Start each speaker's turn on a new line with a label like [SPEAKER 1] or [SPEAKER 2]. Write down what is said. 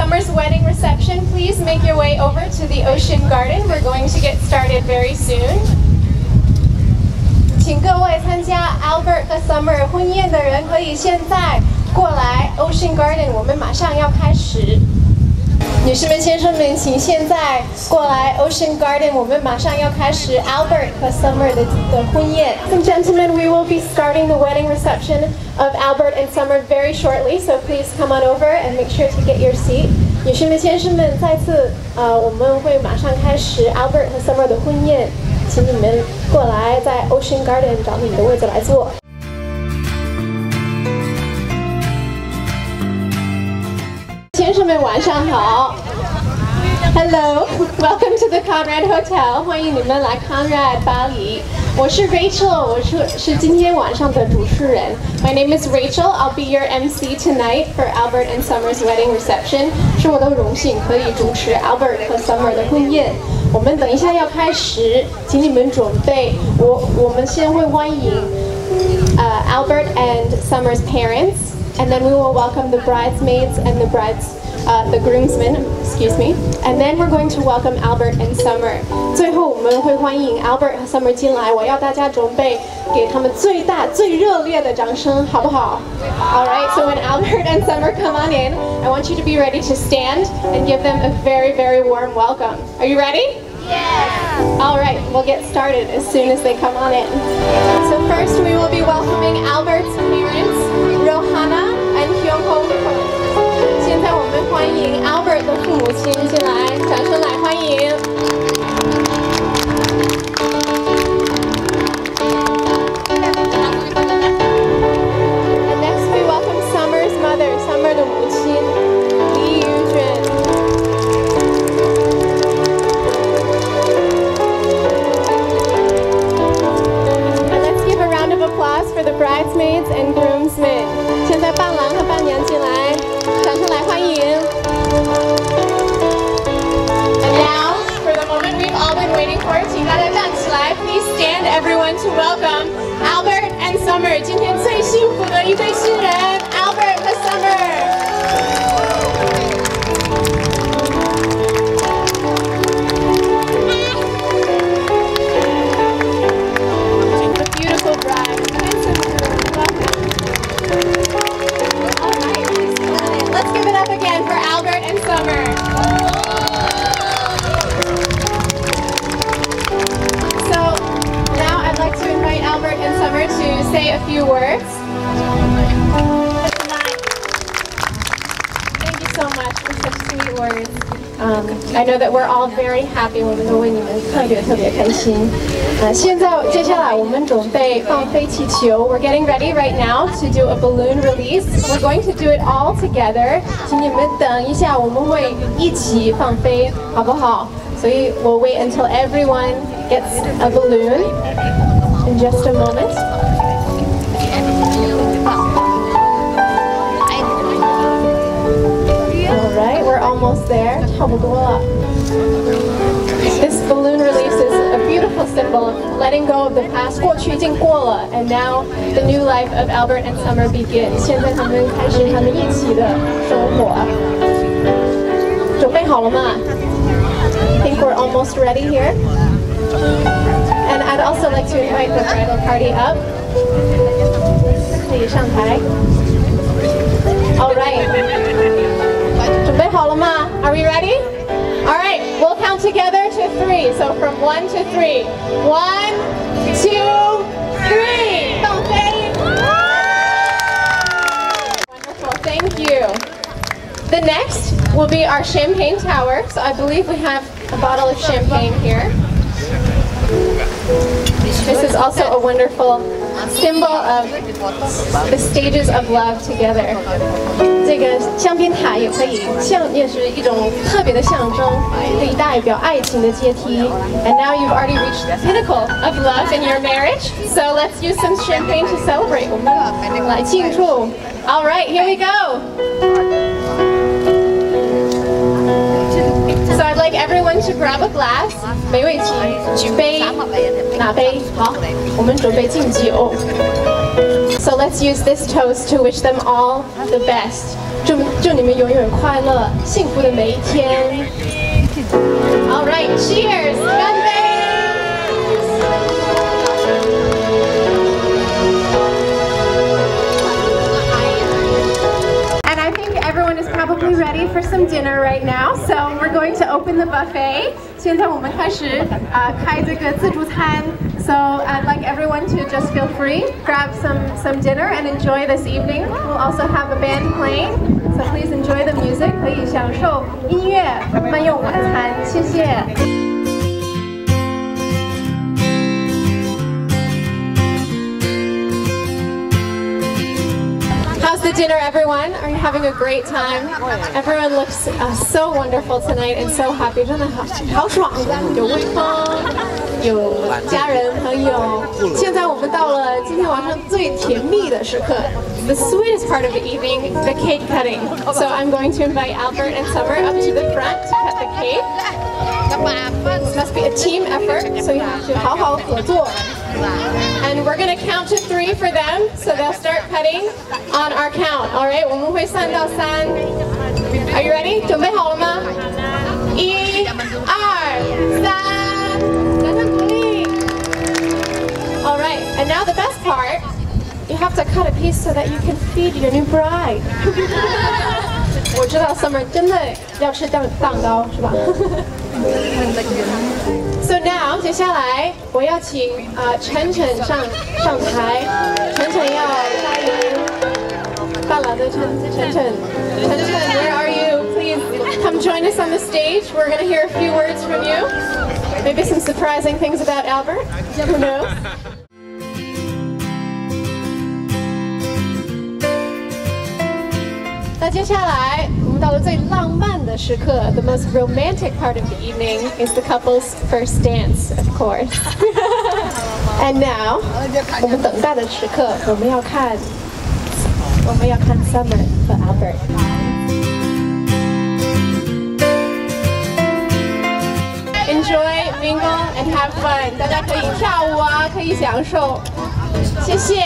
[SPEAKER 1] summer's wedding reception, please make your way over to the Ocean Garden. We're going to get started very soon. 请各位参加 Alberta Summer 婚宴的人，可以现在过来 Ocean Garden，我们马上要开始。女士们、先生们，请现在过来 Ocean Garden，我们马上要开始 Albert 和 Summer 的的婚宴。And gentlemen, we will be starting the wedding reception of Albert and Summer very shortly, so please come on over and make sure to get your seat. 女士们、先生们，再次呃，我们会马上开始 Albert 和 Summer 的婚宴，请你们过来在 Ocean Garden 找你们的位置来坐。 gentlemen, 晚上好。Hello, welcome to the Conrad Hotel. 欢迎你们来 Conrad 巴厘。我是 Rachel，我是是今天晚上的主持人。My name is Rachel. I'll be your MC tonight for Albert and Summer's wedding reception. 是我的荣幸可以主持 Albert 和 Summer 的婚宴。我们等一下要开始，请你们准备。我我们先会欢迎呃 and Summer's parents, and then we will welcome the bridesmaids and the brides Uh, the groomsmen, excuse me, and then we're going to welcome Albert and Summer. 最后我们会欢迎 Albert 和 Summer 进来，我要大家准备给他们最大、最热烈的掌声，好不好？All right. So when Albert and Summer come on in, I want you to be ready to stand and give them a very, very warm welcome. Are you ready? Yeah. All right. We'll get started as soon as they come on in. So first, we will be welcoming Albert's 欢迎 Albert 的父母亲进来，掌声来欢迎。And next we welcome Summer's mother, Summer 的母亲李宇娟。And let's give a round of applause for the bridesmaids and groomsmen. 现在伴郎和伴娘进来，掌 声来欢迎。And now, for the moment we've all been waiting for, 请大家站起来，Please stand everyone to welcome Albert and Summer，今天最幸福的一对新人 say a few words. Thank you so much for such sweet words. Um, I know that we're all very happy. 我们都为你们特别特别开心。呃，现在接下来我们准备放飞气球。We're getting ready right now to do a balloon release. We're going to do it all together. 请你们等一下，我们会一起放飞，好不好？所以 we'll wait until everyone gets a balloon in just a moment. 差不多了。This balloon release is a beautiful symbol of letting go of the past. 过去已经过了，and now the new life of Albert and Summer begins. 现在他们开始他们一起的生活。准备好了吗？I think we're almost ready here. And I'd also like to invite the bridal party up. 可以上台。All right. 准备好了吗 ？Are we ready? All right, we'll count together to three. So from one to three. One, two, three. Wonderful, thank you. The next will be our champagne tower. So I believe we have a bottle of champagne here. This is also a wonderful symbol of the stages of love together. 这个香槟塔也可以象，也是一种特别的象征，可以代表爱情的阶梯。And now you've already reached the pinnacle of love in your marriage. So let's use some champagne to celebrate. 我们来庆祝。All right, here we go. So I'd like everyone to grab a glass. 每位请举杯，拿杯。好，我们准备敬酒。 So let's use this toast to wish them all the best. 祝祝你们永远快乐，幸福的每一天。All right, cheers，干杯！probably ready for some dinner right now, so we're going to open the buffet. 现在我们开始啊开这个自助餐。So I'd like everyone to just feel free, grab some some dinner and enjoy this evening. We'll also have a band playing, so please enjoy the music. 可以享受音乐，慢用晚餐。谢谢。 dinner, everyone? Are you having a great time? Everyone looks uh, so wonderful tonight and so happy. 真的好好爽，有微风，有家人朋友。现在我们到了今天晚上最甜蜜的时刻，the sweetest part of the evening, the cake cutting. So I'm going to invite Albert and Summer up to the front to cut the cake. This must be a team effort, so you have to 好好合作。 and we're going to count to three for them, so they'll start cutting on our count. All right, 我们会算到三。Are you ready? 准备好了吗？一、二、三，掌声鼓励。All right, and now the best part. You have to cut a piece so that you can feed your new bride. 我知道 Summer 真的要吃蛋蛋糕是吧？So now， 接下来我要请啊晨晨上上台，晨晨要加油。大佬的晨晨晨晨晨，Where are you? Please come join us on the stage. We're going to hear a few words from you. Maybe some surprising things about Albert. Who knows? 那接下来我们到了最浪漫的时刻，the most romantic part of the evening is the couple's first dance, of course. And now，我们等待的时刻，我们要看，我们要看 Summer 和 Albert。Enjoy, mingle, and have fun. 大家可以跳舞啊，可以享受。谢谢。